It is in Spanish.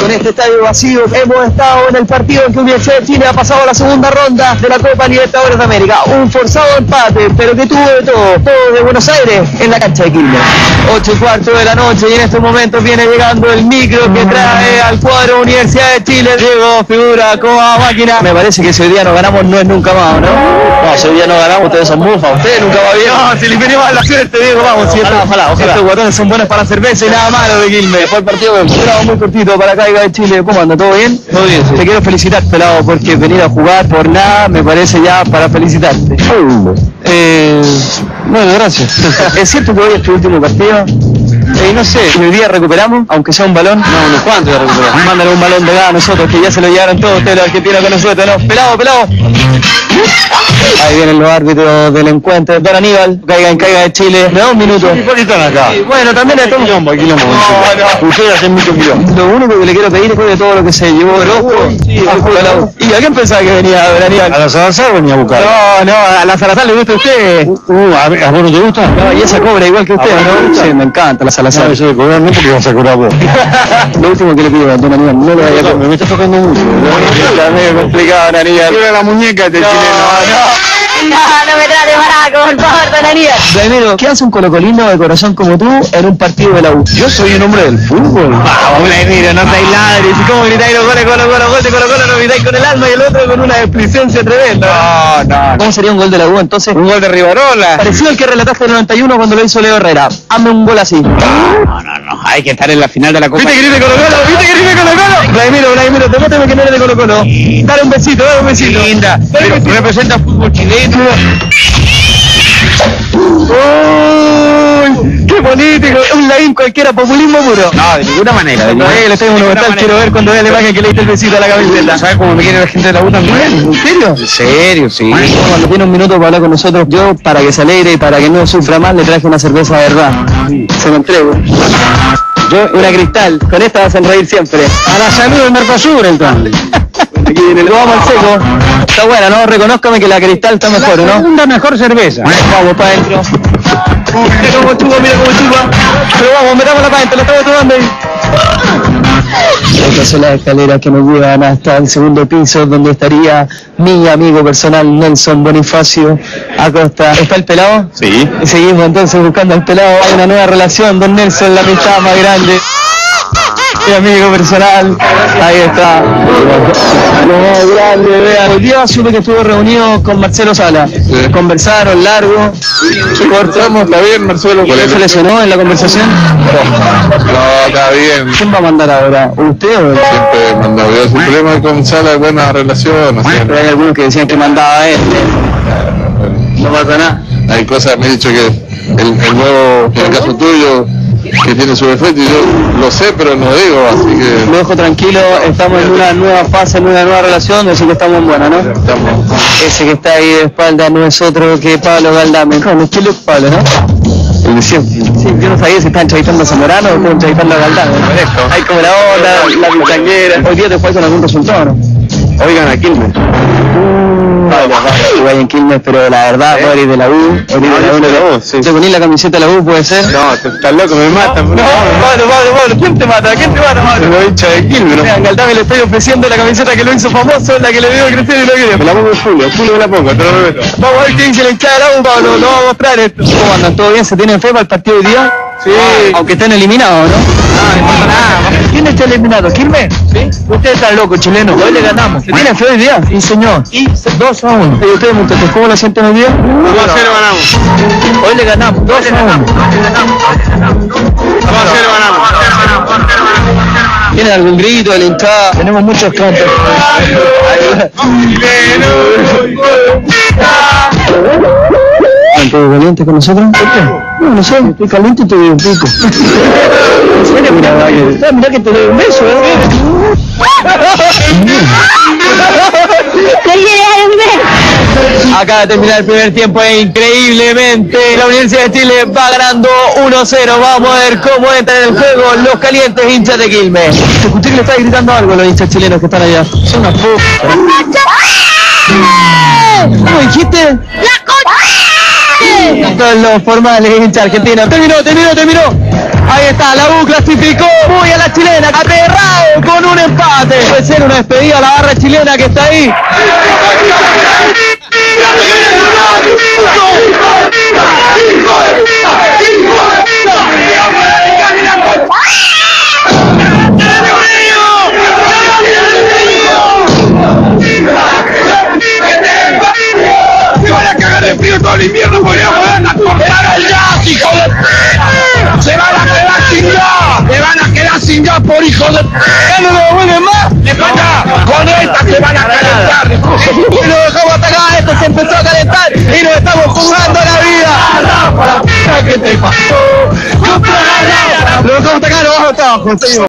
Con este estadio vacío hemos estado en el partido en que Universidad de Chile ha pasado a la segunda ronda de la Copa Libertadores de América. Un forzado empate, pero que tuvo de todo, todo de Buenos Aires en la cancha de Quilmes. 8 y cuarto de la noche y en estos momentos viene llegando el micro que trae al cuadro Universidad de Chile. Diego figura como máquina. Me parece que hoy día no ganamos no es nunca más, ¿no? No, si hoy día no ganamos ustedes son mufas, ustedes nunca va bien. No, si les venimos la suerte, Diego, vamos. Si ojalá, ojalá, ojalá. Estos guatones son buenos para cerveza y nada malo de Quilmes. Fue el partido que muy cortito para Caiga de Chile. ¿Cómo anda? ¿Todo bien? Todo bien, Te quiero felicitar, pelado, porque venir a jugar por nada me parece ya para felicitarte. Eh, bueno, gracias. ¿Es cierto que hoy es tu último partido? Eh, no sé, hoy día recuperamos, aunque sea un balón. No, unos cuantos ya recuperamos. Mándale un balón de gas a nosotros, que ya se lo llevaron todos ustedes los argentinos con nosotros, ¿no? Pelado, pelado. Ahí vienen los árbitros del encuentro. Don Aníbal, caiga en caiga de Chile. Me da un minuto. ¿Por qué están acá? Sí, bueno, también estamos... Quilombo, hay quilombo. Ustedes hacen mucho quilombo. Lo único que le quiero pedir es de todo lo que se llevó Orozco. ¿Y a quién pensaba que venía, don Aníbal? A la Salazar venía a buscar. No, no, a la Salazar le gusta a usted. Uh, ¿a, a vos no te gusta? No, y esa cobra igual que usted, ¿A vos no te. Sí, me encanta la Salazar. No, eso de cobrar no porque vas a cobrar vos. Lo último que le pido a don Aníbal, no lo vaya a Me está tocando mucho. Está medio complicado, Aníbal. Mira la muñeca este chileno. No, no me trate baraco, por favor, don Aníbal. ¿qué hace un colocolino de corazón como tú en un partido de la U? Yo soy un hombre del fútbol. Vamos, Ramiro, no estáis ladres. ¿Y cómo gritáis los goles, goles, goles, goles, goles, goles, no gritáis con el alma y el otro con una displicencia tremenda? No, no. ¿Cómo sería un gol de la U entonces? Un gol de Rivarola. Parecido al que relataste en el 91 cuando lo hizo Leo Herrera. Hazme un gol así. No, no, no. Hay que estar en la final de la Copa. ¿Viste que grite Colo Colo? ¿Viste que grite Colo Colo? Vladimiro, Vladimiro, demuéstrame que no eres de Colo Colo. Dale un besito, dale un besito. Linda. Representa fútbol chileno. ¡Uy! ¡Qué político! Un laín cualquiera, populismo puro. No, de ninguna manera. De ninguna, monumental, manera. quiero ver cuando vea la imagen que le diste el besito a la camiseta. ¿Sabes cómo me quiere la gente de la U también? ¿En serio? En serio, sí. Cuando tiene un minuto para hablar con nosotros, yo, para que se alegre y para que no sufra más, le traje una cerveza de verdad. Se lo entrego. Yo, una cristal. Con esta vas a reír siempre. A la salud del Mercosur, entonces. Aquí viene el vamos al seco. Está buena, ¿no? Reconózcame que la cristal está mejor, La ¿no? segunda mejor cerveza. Vamos para adentro. Mira cómo chupa, mira cómo chupa. Pero vamos, metámosla para adentro, la estamos tomando ahí. Estas son las escaleras que nos llevan hasta el segundo piso, donde estaría mi amigo personal Nelson Bonifacio Acosta. ¿Está el pelado? Sí. Y seguimos entonces buscando al pelado. Hay una nueva relación, don Nelson, la amistad más grande. Mi amigo personal, ahí está. Más grande, vean. Hoy día supe que estuvo reunido con Marcelo Sala. Conversaron largo, cortamos. Está bien, Marcelo. ¿Qué se lesionó en la conversación? No, está bien. ¿Quién va a mandar ahora? ¿Usted o él? Siempre manda el Supremo con Sala buenas relaciones. Pero hay algunos que decían que mandaba a él. No pasa nada. Hay cosas, me he dicho que el, el nuevo, en el caso tuyo, que tiene su defecto, y yo lo sé, pero no digo, así que Lo dejo tranquilo, estamos en una nueva fase, en una nueva relación, así que estamos en buena, ¿no? estamos. Ese que está ahí de espalda no es otro que Pablo Galdame. ¿Cómo? ¿Quién es Pablo, no? El de siempre. Sí, yo no sabía si estaba entrevistando a Zamorano o estaba entrevistando a Galdame. Hay como la onda, la. Hoy día te fue con algún resultado, ¿no? Oigan, a Quilmes. Igual en Quilmes, pero la verdad, vos eres de la U, eres de la U, de la U, ¿no? sí. ¿Te ponís la camiseta de la U, puede ser? No, te- estás loco, me matan. No, Pablo, Pablo, Pablo, ¿quién te mata? ¿Quién te mata, Pablo? Lo he dicho de Quilmes, ¿no? Mira, Galdame le estoy ofreciendo la camiseta que lo hizo famoso, la que le dio crecer y lo quiere. Me la pongo en Julio, Julio me la pongo, te lo prometo. Vamos a ver qué dice la hinchada de la U, Pablo, lo vamos a mostrar esto. ¿Cómo andan? ¿Todo bien? ¿Se tienen fe para el partido de hoy día? Sí. Aunque estén eliminados, ¿no? Ah, no pasa nada. ¿Quién está eliminado? ¿Quilmes? Sí. Usted está loco, chileno. Hoy le ganamos. ¿Se tienen fe hoy día? Sí, señor. Y 2 a 1. ¿Y ustedes, muchachos, cómo lo sienten hoy día? 2 a 0 ganamos. Hoy le ganamos. 2 a 1. 2 a 0 ganamos. ¿Tienen algún grito de la hinchada? Tenemos muchos cantos. ¿Están todos calientes con nosotros? ¿Por qué? No, no sé, estoy caliente y te doy un pico. ¿En serio? Mira, mira, mira que te doy un beso, ¿eh? Acaba de terminar el primer tiempo e increíblemente la Universidad de Chile va ganando 1-0. Vamos a ver cómo entran en el juego los calientes hinchas de Quilmes. Te escuché que le estás gritando algo a los hinchas chilenos que están allá. Son unas putas. ¿Cómo dijiste? Esto es lo formal de hincha argentina. Terminó, terminó, terminó. Ahí está, la U clasificó muy a la chilena, aterrado con un empate. Puede ser una despedida a la barra chilena que está ahí. Frío todo el invierno porque no van a cortar el gas, hijo de p***! Se van a quedar sin gas, se van a quedar sin gas por hijo de p***! ¡Ya no lo devuelven más! ¡Le falta! Con esta se van a calentar. Y lo dejamos hasta acá, esto se empezó a calentar y nos estamos jugando la vida. ¿Qué te pasó? Lo dejamos hasta acá, nos vamos hasta abajo, seguimos.